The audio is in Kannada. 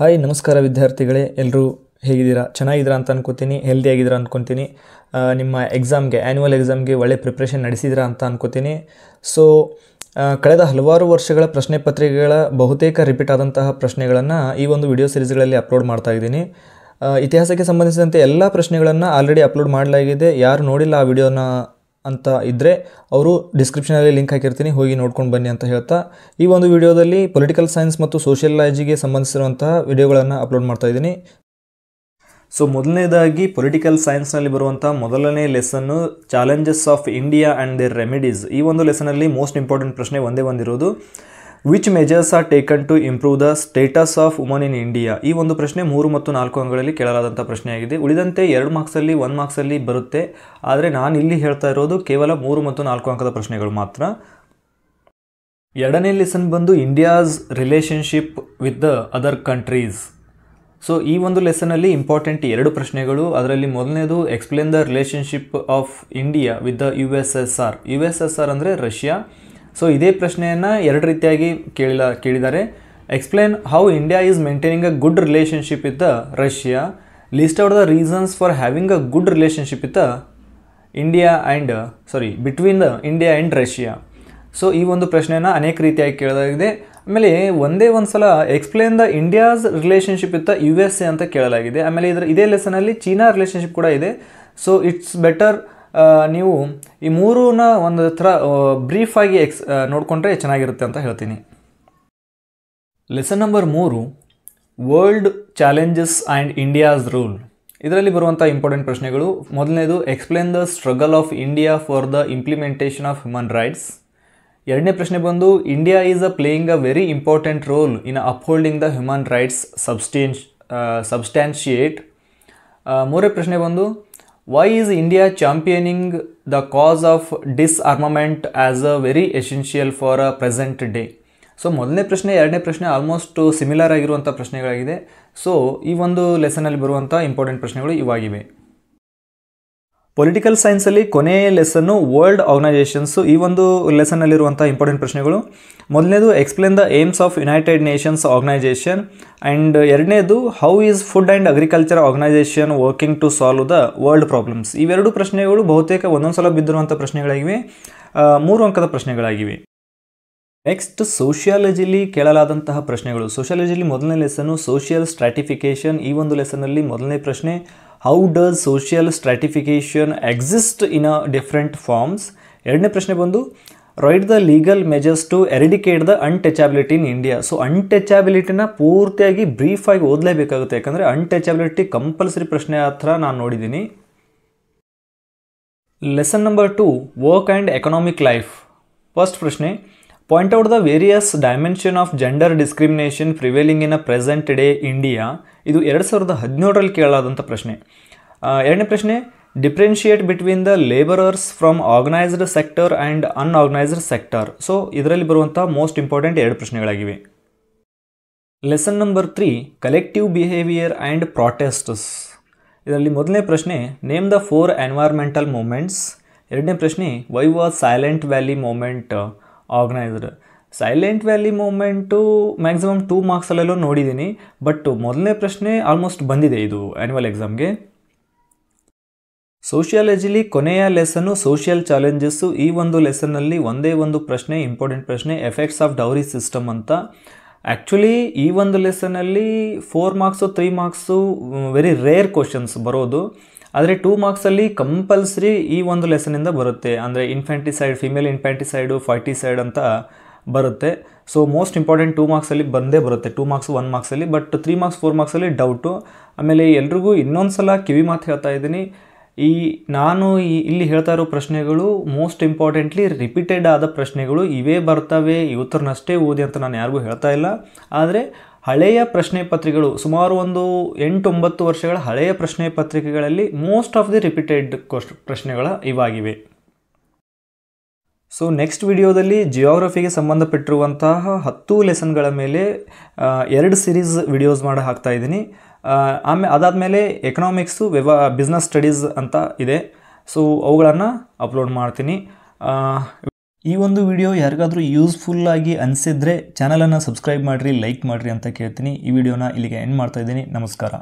ಹಾಯ್ ನಮಸ್ಕಾರ ವಿದ್ಯಾರ್ಥಿಗಳೇ. ಎಲ್ಲರೂ ಹೇಗಿದ್ದೀರಾ? ಚೆನ್ನಾಗಿದ್ದೀರಾ ಅಂತ ಅನ್ಕೋತೀನಿ. ಹೆಲ್ದಿ ಆಗಿದ್ದೀರಾ ಅನ್ಕೊತೀನಿ. ಆ, ನಿಮ್ಮ ಎಕ್ಸಾಮ್ಗೆ ಆ್ಯನ್ಯುವಲ್ ಎಕ್ಸಾಮ್ಗೆ ಒಳ್ಳೆ ಪ್ರಿಪ್ರೇಷನ್ ನಡೆಸಿದ್ದೀರಾ ಅಂತ ಅನ್ಕೋತೀನಿ. ಸೊ ಕಳೆದ ಹಲವಾರು ವರ್ಷಗಳ ಪ್ರಶ್ನೆ ಪತ್ರಿಕೆಗಳ ಬಹುತೇಕ ರಿಪೀಟ್ ಆದಂತಹ ಪ್ರಶ್ನೆಗಳನ್ನು ಈ ಒಂದು ವಿಡಿಯೋ ಸೀರೀಸ್ಗಳಲ್ಲಿ ಅಪ್ಲೋಡ್ ಮಾಡ್ತಾ ಇದ್ದೀನಿ. ಇತಿಹಾಸಕ್ಕೆ ಸಂಬಂಧಿಸಿದಂತೆ ಎಲ್ಲ ಪ್ರಶ್ನೆಗಳನ್ನು ಆಲ್ರೆಡಿ ಅಪ್ಲೋಡ್ ಮಾಡಲಾಗಿದೆ. ಯಾರು ನೋಡಿಲ್ಲ ಆ ವಿಡಿಯೋನ ಅಂತ ಇದ್ದರೆ ಅವರು ಡಿಸ್ಕ್ರಿಪ್ಷನಲ್ಲಿ ಲಿಂಕ್ ಹಾಕಿರ್ತೀನಿ, ಹೋಗಿ ನೋಡ್ಕೊಂಡು ಬನ್ನಿ ಅಂತ ಹೇಳ್ತಾ. ಈ ಒಂದು ವಿಡಿಯೋದಲ್ಲಿ ಪೊಲಿಟಿಕಲ್ ಸೈನ್ಸ್ ಮತ್ತು ಸೋಷಿಯಲಾಜಿಗೆ ಸಂಬಂಧಿಸಿರುವಂತಹ ವಿಡಿಯೋಗಳನ್ನು ಅಪ್ಲೋಡ್ ಮಾಡ್ತಾ ಇದ್ದೀನಿ. ಸೊ ಮೊದಲನೇದಾಗಿ ಪೊಲಿಟಿಕಲ್ ಸೈನ್ಸ್ನಲ್ಲಿ ಬರುವಂಥ ಮೊದಲನೇ lesson challenges of India and their remedies ಈ ಒಂದು ಲೆಸನಲ್ಲಿ ಮೋಸ್ಟ್ ಇಂಪಾರ್ಟೆಂಟ್ ಪ್ರಶ್ನೆ ಒಂದೇ ಒಂದಿರೋದು which measures are taken to improve the status of woman in India ಈ ಒಂದು ಪ್ರಶ್ನೆ ಮೂರು ಮತ್ತು ನಾಲ್ಕು ಅಂಗಗಳಲ್ಲಿ ಕೇಳಲಾದಂಥ ಪ್ರಶ್ನೆಯಾಗಿದೆ. ಉಳಿದಂತೆ ಎರಡು ಮಾರ್ಕ್ಸಲ್ಲಿ ಒನ್ ಮಾರ್ಕ್ಸಲ್ಲಿ ಬರುತ್ತೆ. ಆದರೆ ನಾನು ಇಲ್ಲಿ ಹೇಳ್ತಾ ಇರೋದು ಕೇವಲ ಮೂರು ಮತ್ತು ನಾಲ್ಕು ಅಂಕದ ಪ್ರಶ್ನೆಗಳು ಮಾತ್ರ. ಎರಡನೇ ಲೆಸನ್ ಬಂದು India's relationship with the other countries so ಈ ಒಂದು ಲೆಸನಲ್ಲಿ ಇಂಪಾರ್ಟೆಂಟ್ ಎರಡು ಪ್ರಶ್ನೆಗಳು. ಅದರಲ್ಲಿ ಮೊದಲನೇದು explain the relationship of India with the U S S R U S S R ಅಂದರೆ ರಷ್ಯಾ ಸೊ ಇದೇ ಪ್ರಶ್ನೆಯನ್ನು ಎರಡು ರೀತಿಯಾಗಿ ಕೇಳಿಲ್ಲ ಕೇಳಿದ್ದಾರೆ. Explain how India is maintaining a good relationship with Russia list out the reasons for having a good relationship with India and sorry between the India and Russia so ಈ ಒಂದು ಪ್ರಶ್ನೆಯನ್ನು ಅನೇಕ ರೀತಿಯಾಗಿ ಕೇಳಲಾಗಿದೆ. ಆಮೇಲೆ ಒಂದೇ ಒಂದು ಸಲ explain the India's relationship with U S A ಅಂತ ಕೇಳಲಾಗಿದೆ. ಆಮೇಲೆ ಇದರ, ಇದೇ ಲೆಸನಲ್ಲಿ ಚೀನಾ ರಿಲೇಷನ್ಶಿಪ್ ಕೂಡ ಇದೆ. ಸೊ ಇಟ್ಸ್ ಬೆಟರ್ ನೀವು ಈ ಮೂರನ್ನ ಒಂದು ಥರ ಬ್ರೀಫಾಗಿ ಎಕ್ಸ್ ನೋಡಿಕೊಂಡ್ರೆ ಚೆನ್ನಾಗಿರುತ್ತೆ ಅಂತ ಹೇಳ್ತೀನಿ. ಲೆಸನ್ ನಂಬರ್ ಮೂರು world challenges and India's role ಇದರಲ್ಲಿ ಬರುವಂಥ ಇಂಪಾರ್ಟೆಂಟ್ ಪ್ರಶ್ನೆಗಳು. ಮೊದಲನೇದು explain the struggle of India for the implementation of human rights ಎರಡನೇ ಪ್ರಶ್ನೆ ಬಂದು India is a playing a very important role in upholding the human rights substan substantiate ಮೂರನೇ ಪ್ರಶ್ನೆ ಬಂದು why is India championing the cause of disarmament as a very essential for a present day? So ಮೊದಲನೇ ಪ್ರಶ್ನೆ ಎರಡನೇ ಪ್ರಶ್ನೆ ಆಲ್ಮೋಸ್ಟ್ ಸಿಮಿಲರ್ ಆಗಿರುವಂಥ ಪ್ರಶ್ನೆಗಳಾಗಿದೆ ಸೊ ಈ ಒಂದು ಲೆಸನಲ್ಲಿ ಬರುವಂಥ ಇಂಪಾರ್ಟೆಂಟ್ ಪ್ರಶ್ನೆಗಳು ಇವಾಗಿವೆ ಪೊಲಿಟಿಕಲ್ ಸೈನ್ಸಲ್ಲಿ ಕೊನೆಯ ಲೆಸನ್ನು ವರ್ಲ್ಡ್ ಆರ್ಗನೈಸೇಷನ್ಸು ಈ ಒಂದು ಲೆಸನ್ನಲ್ಲಿರುವಂಥ ಇಂಪಾರ್ಟೆಂಟ್ ಪ್ರಶ್ನೆಗಳು. ಮೊದಲನೇದು explain the aims of United Nations organisation and ಎರಡನೇದು how is food and agriculture organisation working to solve the world problems ಇವೆರಡು ಪ್ರಶ್ನೆಗಳು ಬಹುತೇಕ ಒಂದೊಂದು ಸಲ ಬಿದ್ದಿರುವಂಥ ಪ್ರಶ್ನೆಗಳಾಗಿವೆ ಮೂರು ಅಂಕದ ಪ್ರಶ್ನೆಗಳಾಗಿವೆ. ನೆಕ್ಸ್ಟ್ ಸೋಷಿಯಾಲಜಿಲಿ ಕೇಳಲಾದಂತಹ ಪ್ರಶ್ನೆಗಳು. ಸೋಷಿಯಾಲಜಿಲಿ ಮೊದಲನೇ ಲೆಸನ್ನು ಸೋಷಿಯಲ್ ಸ್ಟ್ರಾಟಿಫಿಕೇಷನ್ ಈ ಒಂದು ಲೆಸನಲ್ಲಿ ಮೊದಲನೇ ಪ್ರಶ್ನೆ how does social stratification exist in a different forms ಎರಡನೇ ಪ್ರಶ್ನೆ ಬಂದು right the legal measures to eradicate the untouchability in India so ಅನ್ಟಚಬಿಲಿಟಿನ ಪೂರ್ತಿಯಾಗಿ ಬ್ರೀಫಾಗಿ ಓದಲೇಬೇಕಾಗುತ್ತೆ. ಯಾಕಂದರೆ ಅನ್ಟಚಬಿಲಿಟಿ ಕಂಪಲ್ಸರಿ ಪ್ರಶ್ನೆ ಹತ್ರ ನಾನು ನೋಡಿದ್ದೀನಿ lesson number two work and economic life first ಪ್ರಶ್ನೆ point out the various dimension of gender discrimination prevailing in a present day India ಇದು ಎರಡು ಸಾವಿರದ ಹದಿನೇಳರಲ್ಲಿ ಕೇಳಲಾದಂಥ ಪ್ರಶ್ನೆ. ಎರಡನೇ ಪ್ರಶ್ನೆ differentiate between the labourers from organised sector and unorganised sector so ಇದರಲ್ಲಿ ಬರುವಂಥ ಮೋಸ್ಟ್ ಇಂಪಾರ್ಟೆಂಟ್ ಎರಡು ಪ್ರಶ್ನೆಗಳಾಗಿವೆ. Lesson number three collective behaviour and protests ಇದರಲ್ಲಿ ಮೊದಲನೇ ಪ್ರಶ್ನೆ name the four environmental movements ಎರಡನೇ ಪ್ರಶ್ನೆ why was silent valley movement organised silent valley movement maximum two ಮಾರ್ಕ್ಸಲ್ಲೆಲ್ಲೋ ನೋಡಿದ್ದೀನಿ ಬಟ್ ಮೊದಲನೇ ಪ್ರಶ್ನೆ ಆಲ್ಮೋಸ್ಟ್ ಬಂದಿದೆ ಇದು ಆ್ಯನ್ಯುವಲ್ ಎಕ್ಸಾಮ್ಗೆ ಸೋಷಿಯಾಲಜಿಲಿ ಕೊನೆಯ ಲೆಸನ್ನು ಸೋಷಿಯಲ್ ಚಾಲೆಂಜಸ್ಸು ಈ ಒಂದು ಲೆಸನ್ನಲ್ಲಿ ಒಂದೇ ಒಂದು ಪ್ರಶ್ನೆ ಇಂಪಾರ್ಟೆಂಟ್ ಪ್ರಶ್ನೆ ಎಫೆಕ್ಟ್ಸ್ ಆಫ್ ಡೌರಿ ಸಿಸ್ಟಮ್ ಅಂತ. ಆ್ಯಕ್ಚುಲಿ ಈ ಒಂದು ಲೆಸನಲ್ಲಿ four marks three marks very rare questions ಬರೋದು. ಆದರೆ ಟೂ ಮಾರ್ಕ್ಸಲ್ಲಿ ಕಂಪಲ್ಸರಿ ಈ ಒಂದು ಲೆಸನಿಂದ ಬರುತ್ತೆ. ಅಂದರೆ ಇನ್ಫ್ಯಾಂಟಿಸೈಡ್ ಫಿಮೇಲ್ ಇನ್ಫ್ಯಾಂಟಿಸೈಡು ಫೈಟಿಸೈಡ್ ಅಂತ ಬರುತ್ತೆ. ಸೊ ಮೋಸ್ಟ್ ಇಂಪಾರ್ಟೆಂಟ್ ಟೂ ಮಾರ್ಕ್ಸಲ್ಲಿ ಬಂದೇ ಬರುತ್ತೆ. ಟೂ ಮಾರ್ಕ್ಸ್ ಒನ್ ಮಾರ್ಕ್ಸಲ್ಲಿ ಬಟ್ ತ್ರೀ ಮಾರ್ಕ್ಸ್ ಫೋರ್ ಮಾರ್ಕ್ಸಲ್ಲಿ ಡೌಟು ಆಮೇಲೆ ಎಲ್ರಿಗೂ ಇನ್ನೊಂದು ಸಲ ಕಿವಿ ಮಾತು ಹೇಳ್ತಾ ಇದ್ದೀನಿ. ಈ ನಾನು ಈ ಇಲ್ಲಿ ಹೇಳ್ತಾ ಇರೋ ಪ್ರಶ್ನೆಗಳು ಮೋಸ್ಟ್ ಇಂಪಾರ್ಟೆಂಟ್ಲಿ ರಿಪೀಟೆಡ್ ಆದ ಪ್ರಶ್ನೆಗಳು ಇವೇ ಬರ್ತವೆ ಇವತ್ತರನ್ನಷ್ಟೇ ಓದಿ ಅಂತ ನಾನು ಯಾರಿಗೂ ಹೇಳ್ತಾ ಇಲ್ಲ. ಆದರೆ ಹಳೆಯ ಪ್ರಶ್ನೆ ಪತ್ರಿಕೆಗಳು ಸುಮಾರು ಒಂದು ಎಂಟು ಒಂಬತ್ತು ವರ್ಷಗಳ ಹಳೆಯ ಪ್ರಶ್ನೆ ಪತ್ರಿಕೆಗಳಲ್ಲಿ most of the repeated ques ಪ್ರಶ್ನೆಗಳ ಇವಾಗಿವೆ. ಸೊ ನೆಕ್ಸ್ಟ್ ವಿಡಿಯೋದಲ್ಲಿ ಜಿಯೋಗ್ರಫಿಗೆ ಸಂಬಂಧಪಟ್ಟಿರುವಂತಹ ಹತ್ತು ಲೆಸನ್ಗಳ ಮೇಲೆ ಎರಡು ಸಿರೀಸ್ ವಿಡಿಯೋಸ್ ಮಾಡಿ ಹಾಕ್ತಾ ಇದ್ದೀನಿ. ಆಮೇಲೆ ಅದಾದಮೇಲೆ ಎಕನಾಮಿಕ್ಸು ವ್ಯವ ಬಿಸ್ನೆಸ್ ಸ್ಟಡೀಸ್ ಅಂತ ಇದೆ. ಸೊ ಅವುಗಳನ್ನು ಅಪ್ಲೋಡ್ ಮಾಡ್ತೀನಿ. ಈ ಒಂದು ವಿಡಿಯೋ ಯಾರಿಗಾದರೂ ಯೂಸ್ಫುಲ್ಲಾಗಿ ಅನಿಸಿದ್ರೆ ಚಾನಲನ್ನು ಸಬ್ಸ್ಕ್ರೈಬ್ ಮಾಡಿರಿ ಲೈಕ್ ಮಾಡಿರಿ ಅಂತ ಕೇಳ್ತೀನಿ. ಈ ವಿಡಿಯೋನ ಇಲ್ಲಿಗೆ ಎಂಡ್ ಮಾಡ್ತಾ ಇದ್ದೀನಿ. ನಮಸ್ಕಾರ.